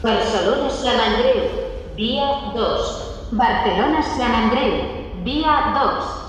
Barcelona Sant Andreu, via 2. Barcelona Sant Andreu, via 2.